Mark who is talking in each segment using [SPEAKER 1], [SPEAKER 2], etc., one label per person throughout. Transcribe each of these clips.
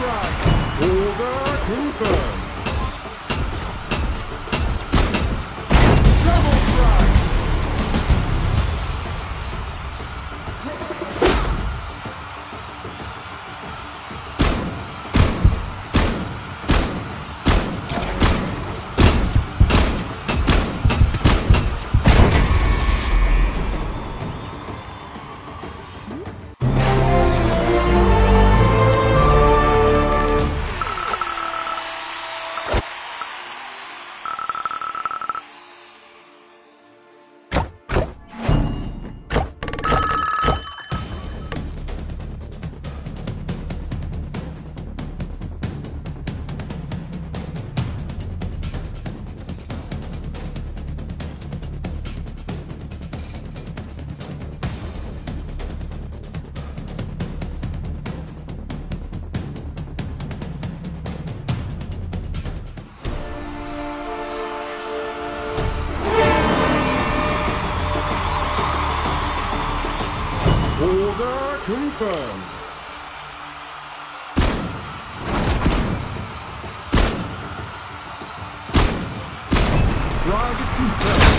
[SPEAKER 1] Order confirmed. Confirmed. Frage confirmed.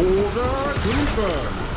[SPEAKER 1] Order confirmed.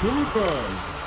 [SPEAKER 1] confirmed.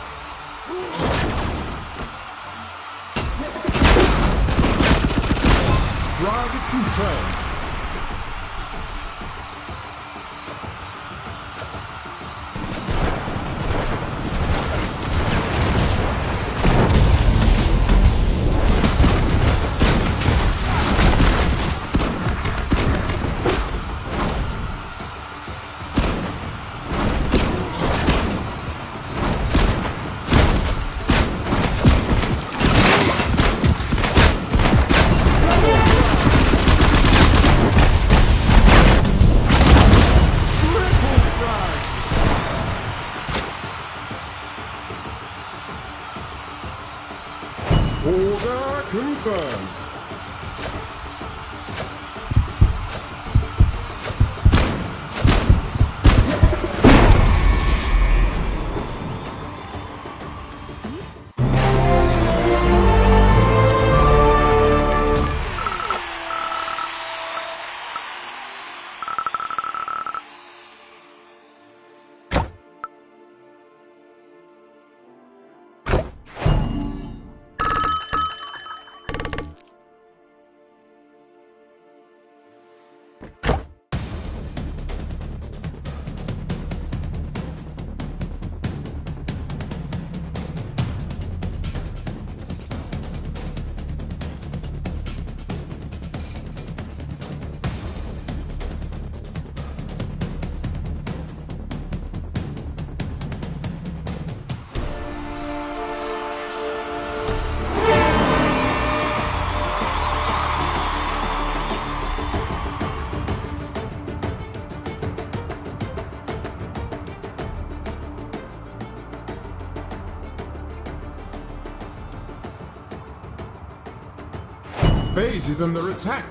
[SPEAKER 2] Base is under attack.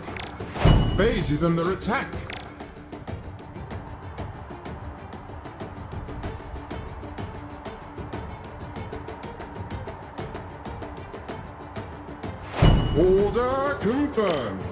[SPEAKER 2] Base is under attack. Order confirmed.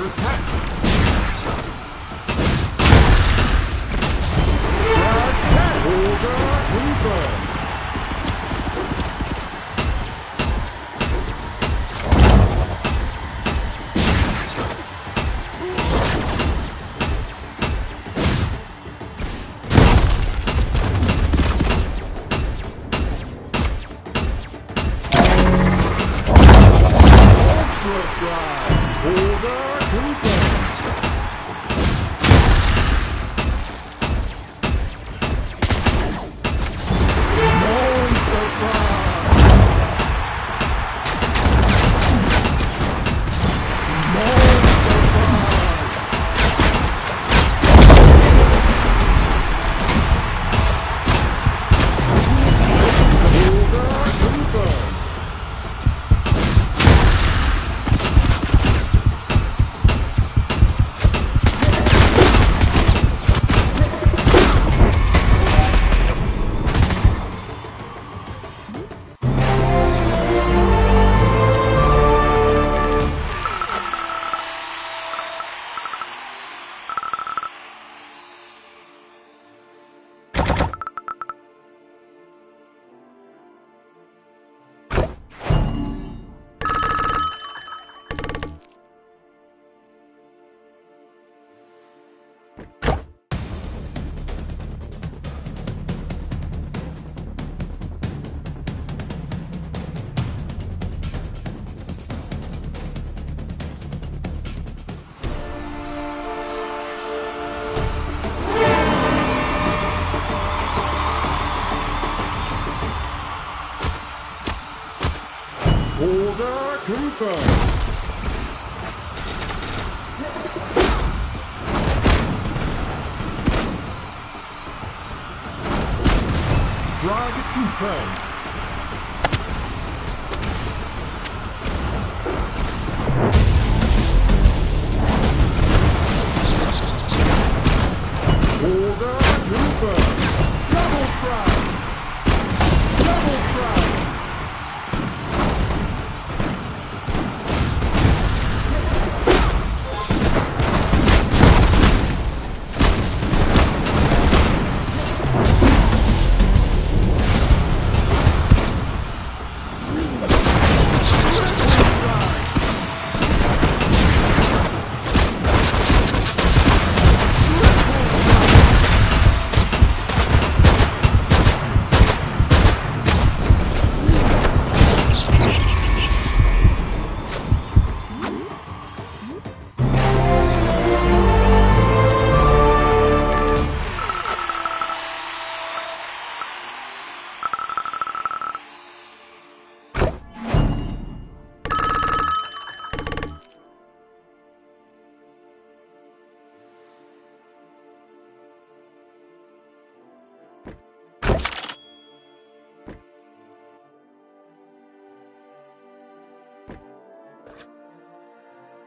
[SPEAKER 2] Under attack. Order confirmed. Confirmed. Flag confirmed.